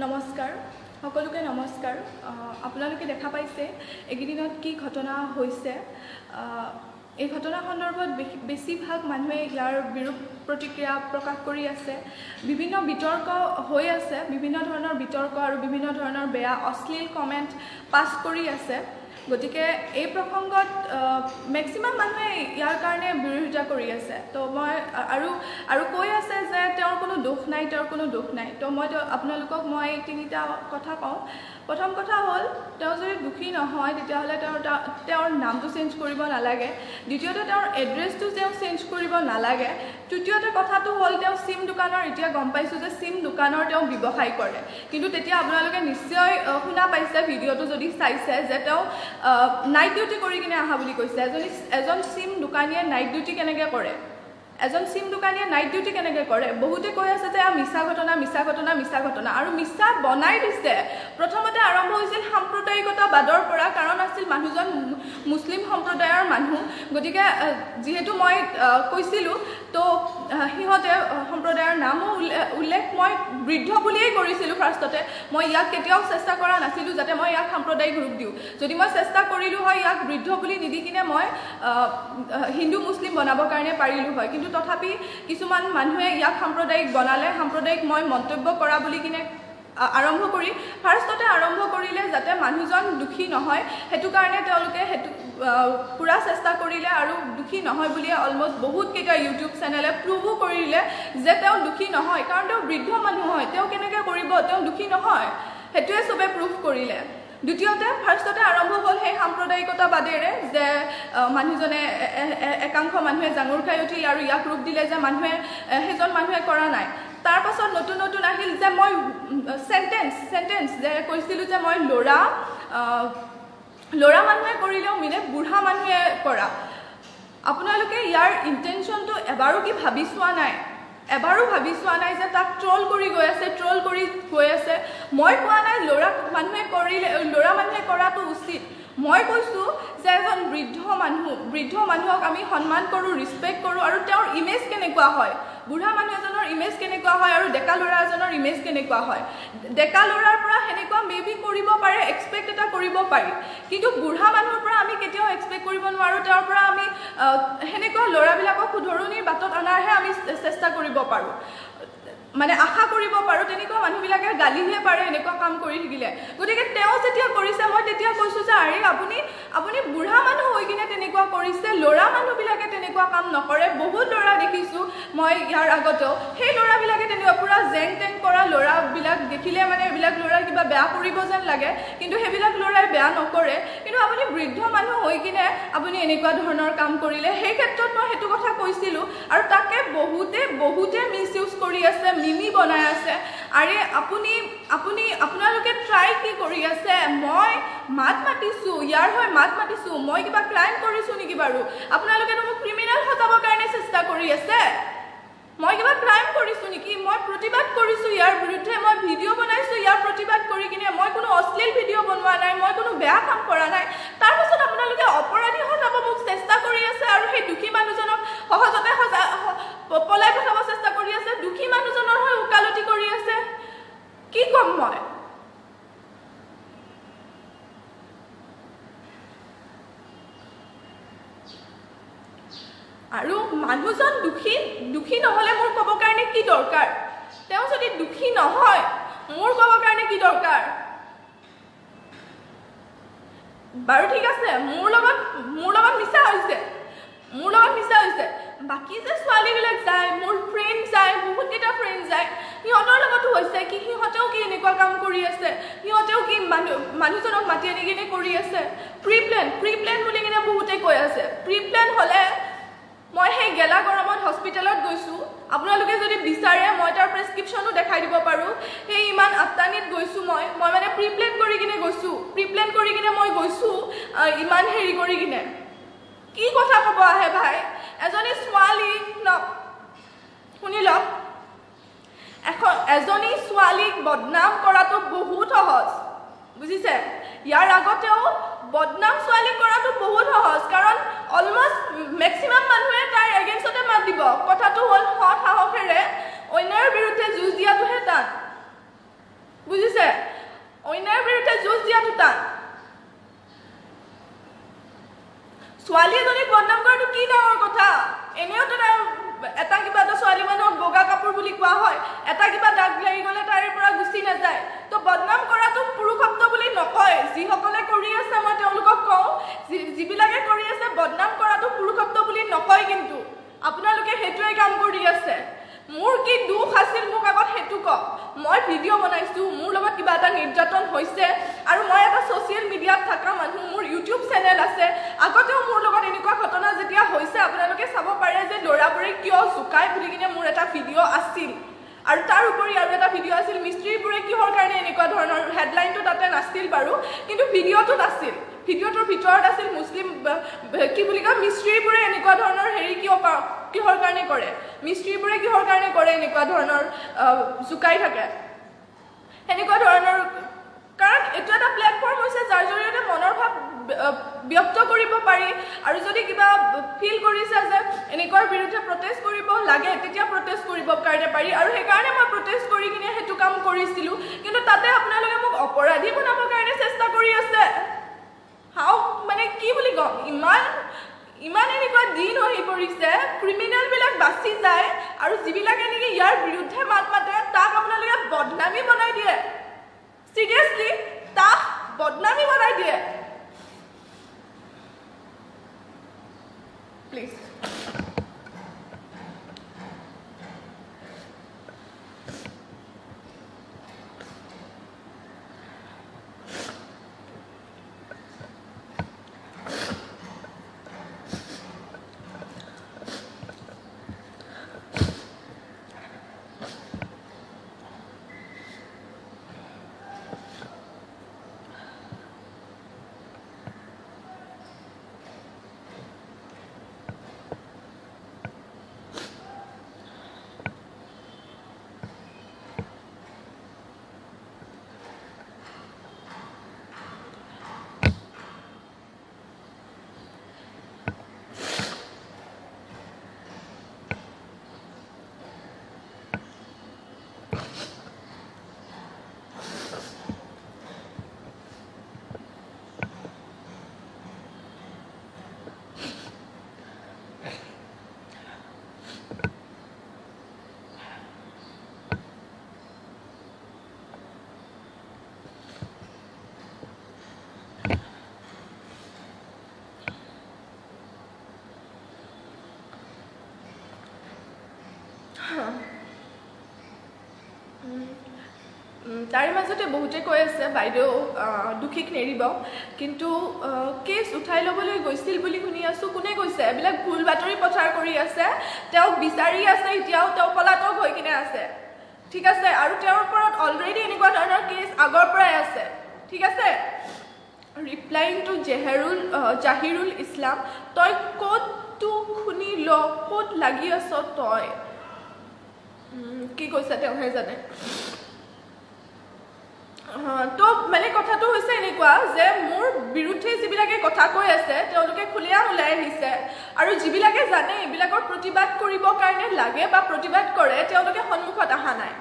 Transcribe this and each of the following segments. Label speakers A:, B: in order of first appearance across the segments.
A: নমস্কাৰ। সকলোকে নমস্কাৰ। আপোনালোকে দেখা পাইছে এইকেইদিনত কি ঘটনা হৈছে। এই ঘটনা সন্দৰ্ভত বেছিভাগ মানুহে ইয়াৰ বিৰূপ প্ৰতিক্ৰিয়া প্ৰকাশ কৰি আছে। বিভিন্ন বিতৰ্ক হৈ আছে বিভিন্ন ধৰণৰ বিতৰ্ক আৰু বিভিন্ন ধৰণৰ বেয়া অশ্লীল কমেণ্ট পাছ কৰি আছে। গতিকে এই প্ৰসংগত মেক্সিমাম মানুহে ইয়াৰ কাৰণে বিৰোধিতা কৰি আছে। তো মই আৰু আৰু কৈ আছে যে তেওঁৰ কোনো দোষ নাই তেওঁৰ কোনো দোষ নাই। তো মই আপোনালোকক মই তিনিটা কথা কওঁ। প্ৰথম কথা হ'ল তেওঁ যদি দুখী নহয় তেতিয়াহ'লে তেওঁৰ তেওঁৰ নামটো চেঞ্জ কৰিব নালাগে। দ্বিতীয়তে তেওঁৰ এড্ৰেছটো তেওঁ চেঞ্জ কৰিব নালাগে। তৃতীয়তে কথাটো হ'ল তেওঁ চিম দোকানৰ এতিয়া গম পাইছোঁ যে চিম দোকানৰ তেওঁ ব্যৱসায় কৰে। কিন্তু তেতিয়া আপোনালোকে নিশ্চয় শুনা পাইছে ভিডিঅ'টো যদি চাইছে যে তেওঁ নাইট ডিউটি কৰি কিনে অহা বুলি কৈছে। এজনী এজন চিম দোকানীয়ে নাইট ডিউটি কেনেকৈ কৰে? এজন চিম দোকানীয়ে নাইট ডিউটি কেনেকৈ কৰে? বহুতে কৈ আছে যে মিছা ঘটনা মিছা ঘটনা মিছা ঘটনা। আৰু মিছা বনাই দিছে। প্ৰথমতে আৰম্ভ হৈছিল সাম্প্ৰদায়িকতাবাদৰ পৰা কাৰণ আছিল মানুহজন মুছলিম সম্প্ৰদায়ৰ মানুহ। গতিকে যিহেতু মই কৈছিলোঁ তো সিহঁতে সম্প্ৰদায়ৰ নামো উল্লে- উল্লেখ মই বৃদ্ধ বুলিয়েই কৰিছিলোঁ ফাৰ্ষ্টতে। মই ইয়াক কেতিয়াও চেষ্টা কৰা নাছিলোঁ যাতে মই ইয়াক সাম্প্ৰদায়িক ৰূপ দিওঁ। যদি মই চেষ্টা কৰিলোঁ হয় ইয়াক বৃদ্ধ বুলি নিদি কিনে মই হিন্দু মুছলিম বনাবৰ কাৰণে পাৰিলোঁ হয়। কিন্তু তথাপি কিছুমান মানুহে ইয়াক সাম্প্ৰদায়িক বনালে সাম্প্ৰদায়িক মই মন্তব্য কৰা বুলি কিনে আৰম্ভ কৰি ফাৰ্ষ্টতে আৰম্ভ কৰিলে যাতে মানুহজন দুখী নহয় সেইটো কাৰণে তেওঁলোকে সেইটো পূৰা চেষ্টা কৰিলে আৰু দুখী নহয় বুলিয়ে অলমষ্ট বহুতকেইটা ইউটিউব চেনেলে প্ৰুভো কৰিলে যে তেওঁ দুখী নহয় কাৰণ তেওঁ বৃদ্ধ মানুহ হয় তেওঁ কেনেকৈ কৰিব তেওঁ দুখী নহয় সেইটোৱে চবে প্ৰুভ কৰিলে। দ্বিতীয়তে ফাৰ্ষ্টতে আৰম্ভ হ'ল সেই সাম্প্ৰদায়িকতাবাদেৰে যে মানুহজনে একাংশ মানুহে জাঙুৰ খাই উঠিল আৰু ইয়াক ৰূপ দিলে যে মানুহে সেইজন মানুহে কৰা নাই। তাৰ পাছত নতুন নতুন আহিল যে মই চেণ্টেঞ্চ চেণ্টেঞ্চ যে কৈছিলোঁ যে মই ল'ৰা ল'ৰা মানুহে কৰিলেও মিলে বুঢ়া মানুহে কৰা। আপোনালোকে ইয়াৰ ইণ্টেনশ্যনটো এবাৰো কি ভাবি চোৱা নাই? এবাৰো ভাবি চোৱা নাই যে তাক ট্ৰল কৰি গৈ আছে ট্ৰল কৰি গৈ আছে। মই কোৱা নাই ল'ৰা মানুহে কৰিলে ল'ৰা মানুহে কৰাটো উচিত। মই কৈছোঁ যে এজন বৃদ্ধ মানুহ বৃদ্ধ মানুহক আমি সন্মান কৰোঁ ৰিচপেক্ট কৰোঁ আৰু তেওঁৰ ইমেজ কেনেকুৱা হয়? বুঢ়া মানুহ এজনৰ ইমেজ কেনেকুৱা হয় আৰু ডেকা ল'ৰা এজনৰ ইমেজ কেনেকুৱা হয়? ডেকা ল'ৰাৰ পৰা সেনেকুৱা মে বি কৰিব পাৰে এক্সপেক্ট এটা কৰিব পাৰি। কিন্তু বুঢ়া মানুহৰ পৰা আমি কেতিয়াও এক্সপেক্ট কৰিব নোৱাৰোঁ তেওঁৰ পৰা আমি সেনেকুৱা ল'ৰাবিলাকক শুধৰণিৰ বাটত অনাৰহে আমি চেষ্টা কৰিব পাৰোঁ। মানে আশা কৰিব পাৰোঁ তেনেকুৱা মানুহবিলাকে গালিহে পাৰে এনেকুৱা কাম কৰি থাকিলে। গতিকে তেওঁ যেতিয়া কৰিছে মই তেতিয়া কৈছোঁ যে আৰে আপুনি আপুনি বুঢ়া মানুহ হৈ কিনে তেনেকুৱা কৰিছে ল'ৰা মানুহবিলাকে তেনেকুৱা কাম নকৰে বহুত ল'ৰা দেখিছোঁ মই ইয়াৰ আগতেও। সেই ল'ৰাবিলাকে তেনেকুৱা পূৰা জেং টেং কৰা ল'ৰাবিলাক দেখিলে মানে এইবিলাক ল'ৰা কিবা বেয়া কৰিব যেন লাগে কিন্তু সেইবিলাক ল'ৰাই বেয়া নকৰে। কিন্তু আপুনি বৃদ্ধ মানুহ হৈ কিনে আপুনি এনেকুৱা ধৰণৰ কাম কৰিলে সেই ক্ষেত্ৰত মই সেইটো কথা কৈছিলোঁ। আৰু তাকে বহুতে বহুতে মিছ ইউজ কৰি আছে মিমি বনাই আছে। আৰে আপুনি আপুনি আপোনালোকে ট্ৰাই কি কৰি আছে? মই মাত মাতিছোঁ ইয়াৰ হৈ মাত মাতিছোঁ। মই কিবা ক্ৰাইম কৰিছোঁ নেকি বাৰু? আপোনালোকেতো মোক ক্ৰিমিনেল সজাবৰ কাৰণে চেষ্টা কৰি আছে। মই কিবা ক্ৰাইম কৰিছোঁ নেকি? মই প্ৰতিবাদ কৰিছোঁ ইয়াৰ বিৰুদ্ধে মই ভিডিঅ' বনাইছোঁ ইয়াৰ প্ৰতিবাদ কৰি কিনে মই কোনো অশ্লীল ভিডিঅ' বনোৱা নাই মই কোনো বেয়া কাম কৰা নাই তাৰ পাছত আপোনালোকে অপৰাধী সজাব মোক চেষ্টা কৰি আছে আৰু সেই দুখী মানুহজনক সহজতে সজা হ- প- পলাই পঠাব চেষ্টা কৰি আছে দুখী মানুহজনৰ হৈ ওকালতি কৰি আছে কি ক'ম মই আৰু মানুহজন দুখী দুখী নহ'লে মোৰ ক'ব কাৰণে কি দৰকাৰ? তেওঁ যদি দুখী নহয় মোৰ ক'ব কাৰণে কি দৰকাৰ? বাৰু ঠিক আছে মোৰ লগত মোৰ লগত মিছা হৈছে। মোৰ লগত মিছা হৈছে। বাকী যে ছোৱালীবিলাক যায় মোৰ ফ্ৰেণ্ড যায় বহুতকেইটা ফ্ৰেণ্ড যায় সিহঁতৰ লগতো হৈছে কি সিহঁতেও কি এনেকুৱা কাম কৰি আছে? সিহঁতেও কি মানুহ মানুহজনক মাতি আনি কিনে কৰি আছে? প্ৰি প্লেন প্ৰি প্লেন বুলি কিনে বহুতে কৈ আছে। প্ৰি প্লেন হ'লে মই সেই গেলা গৰমত হস্পিটেলত গৈছোঁ। আপোনালোকে যদি বিচাৰে মই তাৰ প্ৰেছক্ৰিপশ্যনো দেখাই দিব পাৰোঁ। সেই ইমান আপ্তানিত গৈছোঁ মই। মই মানে প্ৰি প্লেন কৰি কিনে গৈছোঁ। প্ৰি প্লেন কৰি কিনে মই গৈছোঁ ইমান হেৰি কৰি কিনে। কি কথা ক'ব আহে ভাই? এজনী ছোৱালী ন শুনি লওক। এখন এজনী ছোৱালীক বদনাম কৰাটো বহুত সহজ। বুজিছে? ইয়াৰ আগতেও বদনাম ছোৱালী কৰাটো বহুত সহজ কাৰণ অলমষ্ট মেক্সিমাম মানুহে তাইৰ এগেইনষ্টতে মাত দিব। কথাটো হ'ল সৎ সাহসেৰে অন্যৰ বিৰুদ্ধে যুঁজ দিয়াটোহে টান। বুজিছে? অন্যায়ৰ বিৰুদ্ধে যুঁজ দিয়াটো টান। ছোৱালী এজনীক বদনাম কৰাটো কি ডাঙৰ কথা? এনেওতো এটা কিবা এটা ছোৱালী মানুহক বগা কাপোৰ বুলি কোৱা হয় এটা কিবা দাগ লাগি গ'লে তাইৰ পৰা গুচি নাযায়। তো বদনাম কৰাটো পুৰুষত্ব বুলি নকয় যিসকলে কৰি আছে মই তেওঁলোকক কওঁ যিবিলাকে কৰি আছে বদনাম কৰাটো পুৰুষত্ব বুলি নকয় কিন্তু। আপোনালোকে সেইটোৱে কাম কৰি আছে। মোৰ কি দুখ আছিল মোক আগত সেইটো কওক। মই ভিডিঅ' বনাইছোঁ মোৰ লগত কিবা এটা নিৰ্যাতন হৈছে আৰু মই এটা ছ'চিয়েল মিডিয়াত থকা মানুহ মোৰ ইউটিউব চেনেল আছে। আগতেও মোৰ লগত এনেকুৱা ঘটনা যেতিয়া হৈছে আপোনালোকে চাব পাৰে যে ল'ৰাবোৰে কিয় জোকাই বুলি কিনে মোৰ এটা ভিডিঅ' আছিল। আৰু তাৰ উপৰি আৰু এটা ভিডিঅ' আছিল মিস্ত্ৰীবোৰে কিহৰ কাৰণে এনেকুৱা ধৰণৰ হেডলাইনটো তাতে নাছিল বাৰু কিন্তু ভিডিঅ'টোত আছিল। ভিডিঅ'টোৰ ভিতৰত আছিল মুছলিম কি বুলি কয় মিস্ত্ৰীবোৰে এনেকুৱা ধৰণৰ হেৰি কিয় কিহৰ কাৰণে কৰে? মিস্ত্ৰীবোৰে কিহৰ কাৰণে কৰে এনেকুৱা ধৰণৰ জোকাই থাকে? সেনেকুৱা ধৰণৰ কাৰণ এইটো এটা প্লেটফৰ্ম হৈছে যাৰ জৰিয়তে মনৰ ভাৱ ব্যক্ত কৰিব পাৰি। আৰু যদি কিবা ফিল কৰিছে যে এনেকুৱাৰ বিৰুদ্ধে প্ৰটেষ্ট কৰিব লাগে তেতিয়া প্ৰটেষ্ট কৰিব কাৰণে পাৰি। আৰু সেইকাৰণে মই প্ৰটেষ্ট কৰি কিনে সেইটো কাম কৰিছিলোঁ। কিন্তু তাতে আপোনালোকে মোক অপৰাধী বনাবৰ কাৰণে চেষ্টা কৰি আছে। হাও মানে কি বুলি ক'ম? ইমান ইমান এনেকুৱা দিন আহি পৰিছে। ক্ৰিমিনেলবিলাক বাচি যায়। আৰু যিবিলাকে নেকি ইয়াৰ বিৰুদ্ধে মাত মাতে তাক আপোনালোকে বদনামী বনাই দিয়ে। চিৰিয়াছলি তাক বদনামী বনাই দিয়ে। তাৰে মাজতে বহুতে কৈ আছে বাইদেউ দোষীক নেৰিব। কিন্তু কেছ উঠাই ল'বলৈ গৈছিল বুলি শুনি আছোঁ। কোনে কৈছে? এইবিলাক ভুল বাতৰি প্ৰচাৰ কৰি আছে। তেওঁক বিচাৰি আছে এতিয়াও তেওঁ পলাতক হৈ কিনে আছে। ঠিক আছে? আৰু তেওঁৰ ওপৰত অলৰেডি এনেকুৱা ধৰণৰ কেছ আগৰ পৰাই আছে। ঠিক আছে? ৰিপ্লাইং টু জেহেৰুল জাহিৰুল ইছলাম তই ক'তটো শুনি ল ক'ত লাগি আছ তই? কি কৈছে তেওঁহে জানে তো মানে কথাটো হৈছে এনেকুৱা যে মোৰ বিৰুদ্ধে যিবিলাকে কথা কৈ আছে তেওঁলোকে খুলীয়া ওলাই আহিছে। আৰু যিবিলাকে জানে এইবিলাকৰ প্ৰতিবাদ কৰিবৰ কাৰণে লাগে বা প্ৰতিবাদ কৰে তেওঁলোকে সন্মুখত অহা নাই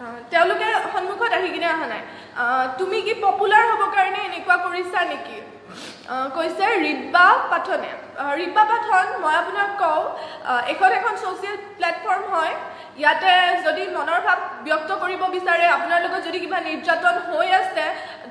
A: আহ, তেওঁলোকে সন্মুখত আহি কিনে অহা নাই। তুমি কি পপুলাৰ হ'ব কাৰণে এনেকুৱা কৰিছা নেকি? কৈছে ৰিব্বা পাঠনে। ৰিব্বা পাঠন মই আপোনাক কওঁ এইখন এখন ছ'চিয়েল প্লেটফৰ্ম হয়। ইয়াতে যদি মনৰ ভাৱ ব্যক্ত কৰিব বিচাৰে আপোনাৰ লগত যদি কিবা নিৰ্যাতন হৈ আছে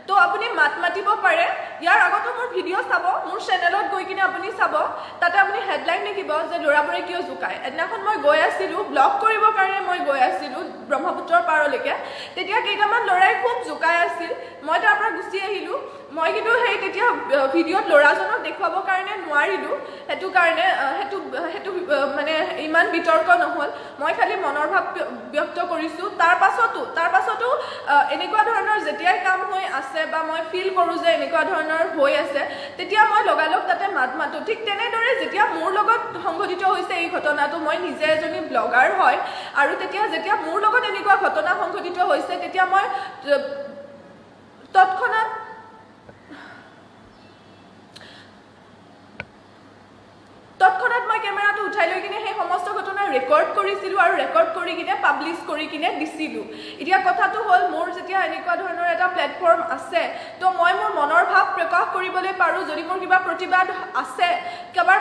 A: তো আপুনি মাত মাতিব পাৰে। ইয়াৰ আগতো মোৰ ভিডিঅ' চাব মোৰ চেনেলত গৈ কিনে আপুনি চাব। তাতে আপুনি হেডলাইন দেখিব যে ল'ৰাবোৰে কিয় জোকায়? এদিনাখন মই গৈ আছিলোঁ ব্লগ কৰিবৰ কাৰণে মই গৈ আছিলোঁ ব্ৰহ্মপুত্ৰৰ পাৰলৈকে। তেতিয়া কেইটামান ল'ৰাই খুব জোকাই আছিল। মই তাৰ পৰা গুচি আহিলোঁ। মই কিন্তু সেই তেতিয়া ভিডিঅ'ত ল'ৰাজনক দেখুৱাবৰ কাৰণে নোৱাৰিলোঁ। সেইটো কাৰণে সেইটো সেইটো মানে ইমান বিতৰ্ক নহ'ল। মই খালি মনৰ ভাৱ ব্য- ব্যক্ত কৰিছোঁ। তাৰ পাছতো তাৰ পাছতো এনেকুৱা ধৰণৰ যেতিয়াই কাম হৈ আছে বা মই ফিল কৰোঁ যে এনেকুৱা ধৰণৰ হৈ আছে তেতিয়া মই লগালগ তাতে
B: মাত মাতো। ঠিক তেনেদৰে যেতিয়া মোৰ লগত সংঘটিত হৈছে এই ঘটনাটো মই নিজে এজনী ব্লগাৰ হয় আৰু তেতিয়া যেতিয়া মোৰ লগত এনেকুৱা ঘটনা সংঘটিত হৈছে তেতিয়া মই তৎক্ষণাত তৎক্ষণাত মই কেমেৰাটো উঠাই লৈ কিনে সেই সমস্ত ঘটনা ৰেকৰ্ড কৰিছিলোঁ আৰু ৰেকৰ্ড কৰি কিনে পাব্লিছ কৰি কিনে দিছিলোঁ। এতিয়া কথাটো হ'ল মোৰ যেতিয়া এনেকুৱা ধৰণৰ এটা প্লেটফৰ্ম আছে তো মই মোৰ মনৰ ভাৱ প্ৰকাশ কৰিবলৈ পাৰোঁ। যদি মোৰ কিবা প্ৰতিবাদ আছে কাৰোবাৰ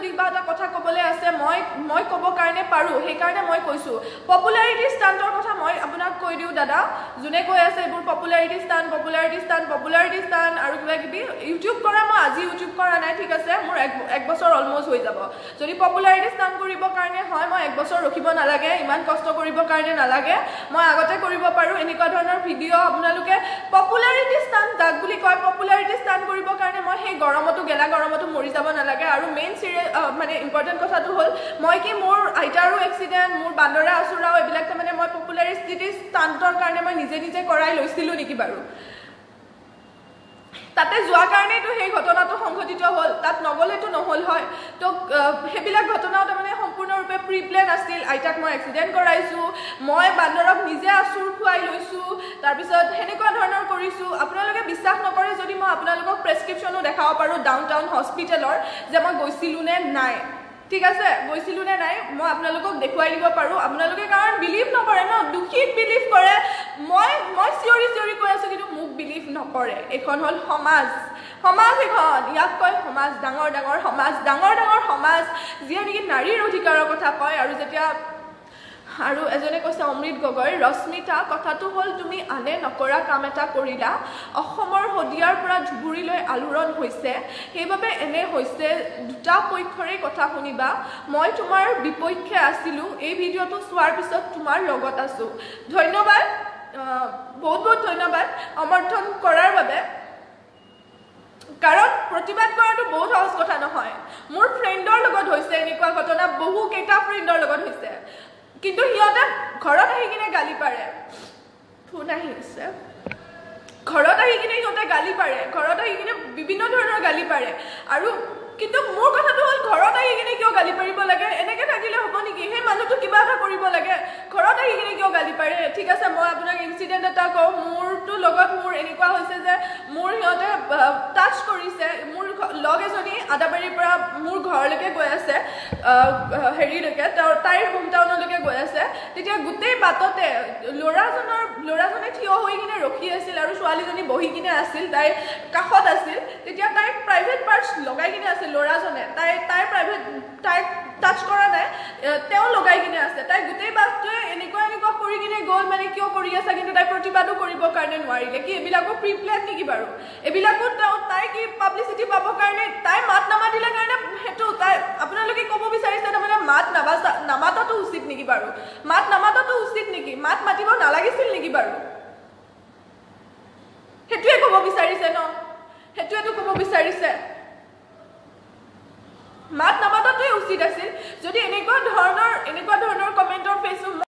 B: যদি কিবা এটা কথা ক'বলৈ আছে মই মই ক'ব কাৰণে পাৰোঁ সেইকাৰণে মই কৈছোঁ। পপুলাৰিটি ষ্টাণ্টৰ কথা মই আপোনাক কৈ দিওঁ দাদা। যোনে কৈ আছে এইবোৰ popularity stunt popularity stunt popularity stunt আৰু কিবা কিবি ইউটিউব কৰা মই আজি ইউটিউব কৰা নাই ঠিক আছে? মোৰ এক এক বছৰ অলমষ্ট হৈ যাব। যদি পপুলাৰিটি ষ্টাণ্ট কৰিবৰ কাৰণে হয় মই এক বছৰ ৰখিব নালাগে ইমান কষ্ট কৰিবৰ কাৰণে নালাগে। মই আগতে কৰিব পাৰোঁ এনেকুৱা ধৰণৰ ভিডিঅ' আপোনালোকে পপুলাৰিটি ষ্টাণ্ট যাক বুলি কয় পপুলাৰিটি ষ্টাণ্ট কৰিবৰ কাৰণে মই সেই গৰমতো গেলা গৰমতো মৰি যাব নালাগে। আৰু মেইন চিৰিয়াছ মানে ইম্পৰ্টেণ্ট কথাটো হ'ল মই কি মোৰ আইতাৰো এক্সিডেণ্ট মোৰ বান্দৰা আচুৰাও এইবিলাক তাৰমানে মই পপুলাৰিটি ষ্টাণ্টৰ কাৰণে মই নিজে নিজে কৰাই লৈছিলোঁ নেকি বাৰু? তাতে যোৱাৰ কাৰণেইতো সেই ঘটনাটো সংঘটিত হ'ল। তাত নগ'লেতো নহ'ল হয়। তো সেইবিলাক ঘটনাও তাৰমানে সম্পূৰ্ণৰূপে প্ৰি প্লেন আছিল। আইতাক মই এক্সিডেণ্ট কৰাইছোঁ মই বান্দৰক নিজে আচুৰ খুৱাই লৈছোঁ তাৰপিছত সেনেকুৱা ধৰণৰ কৰিছোঁ। আপোনালোকে বিশ্বাস নকৰে আপোনালোকক প্ৰেছক্ৰিপশ্যনো দেখাব পাৰোঁ ডাউন টাউন হস্পিটেলৰ যে মই গৈছিলোঁ নে নাই। ঠিক আছে? গৈছিলোঁ নে নাই? মই আপোনালোকক দেখুৱাই দিব পাৰোঁ। আপোনালোকে কাৰণ বিলিভ নকৰে ন? দোষীক বিলিভ কৰে। মই মই চিঞৰি চিঞৰি কৈ আছোঁ কিন্তু মোক বিলিভ নকৰে। এইখন হ'ল সমাজ। সমাজ এখন ইয়াক কয় সমাজ ডাঙৰ ডাঙৰ সমাজ। ডাঙৰ ডাঙৰ সমাজ। যিয়ে নেকি নাৰীৰ অধিকাৰৰ কথা কয় আৰু যেতিয়া আৰু এজনে কৈছে অমৃত গগৈ ৰশ্মিতা কথাটো হ'ল তুমি আনে নকৰা কাম এটা কৰিলা। অসমৰ শদিয়াৰ পৰা ধুবুৰীলৈ আলোড়ন হৈছে। সেইবাবে এনে হৈছে দুটা পক্ষৰে কথা শুনিবা। মই তোমাৰ বিপক্ষে আছিলোঁ এই ভিডিঅ'টো চোৱাৰ পিছত তোমাৰ লগত আছোঁ। ধন্যবাদ বহুত বহুত ধন্যবাদ সমৰ্থন কৰাৰ বাবে। কাৰণ প্ৰতিবাদ কৰাটো বহুত সহজ কথা নহয়। মোৰ ফ্ৰেণ্ডৰ লগত হৈছে এনেকুৱা ঘটনা বহুকেইটা ফ্ৰেণ্ডৰ লগত হৈছে। কিন্তু সিহঁতে ঘৰত আহি কিনে গালি পাৰে। ফোন আহিছে ঘৰত আহি কিনে সিহঁতে গালি পাৰে। ঘৰত আহি কিনে বিভিন্ন ধৰণৰ গালি পাৰে। আৰু কিন্তু মোৰ কথাটো হ'ল ঘৰত আহি কিনে কিয় গালি পাৰিব লাগে? এনেকৈ থাকিলে হ'ব নেকি? সেই মানুহটো কিবা এটা কৰিব লাগে। ঘৰত আহি কিনে কিয় গালি পাৰে? ঠিক আছে মই আপোনাক ইনচিডেণ্ট এটা কওঁ। মোৰতো লগত মোৰ এনেকুৱা হৈছে যে মোৰ সিহঁতে টাচ কৰিছে। লগ এজনী আদাবাৰীৰ পৰা মোৰ ঘৰলৈকে গৈ আছে হেৰিলৈকে তাইৰ হোম টাউনলৈকে গৈ আছে। তেতিয়া গোটেই বাটতে ল'ৰাজনৰ ল'ৰাজনে থিয় হৈ কিনে ৰখি আছিল আৰু ছোৱালীজনী বহি কিনে আছিল তাইৰ কাষত আছিল। তেতিয়া তাইৰ প্ৰাইভেট পাৰ্টছ লগাই কিনে আছিল ল'ৰাজনে। তাই তাইৰ প্ৰাইভেট তাইক টাচ কৰা নাই তেওঁ লগাই কিনে আছে। তাই গোটেই বাছটোৱে এনেকুৱা এনেকুৱা কৰি কিনে গ'ল মানে কিয় কৰি আছে কিন্তু তাই প্ৰতিবাদো কৰিবৰ কাৰণে নোৱাৰিলে। কি এইবিলাকো প্ৰি প্লেন নেকি বাৰু? এইবিলাকো তেওঁ তাই কি পাব্লিচিটি পাবৰ কাৰণে তাই মাত নামাতিলে কাৰণে সেইটো তাই আপোনালোকে ক'ব বিচাৰিছে তাৰমানে মাত নাবাচা নামাতাটো উচিত নেকি বাৰু? মাত নামাতাটো উচিত নেকি? মাত মাতিব নালাগিছিল নেকি বাৰু? সেইটোৱে ক'ব বিচাৰিছে ন? সেইটোৱেতো ক'ব বিচাৰিছে। মাত নামাতাটোৱেই উচিত আছিল যদি এনেকুৱা ধৰণৰ এনেকুৱা ধৰণৰ কমেণ্টৰ ফেচবুক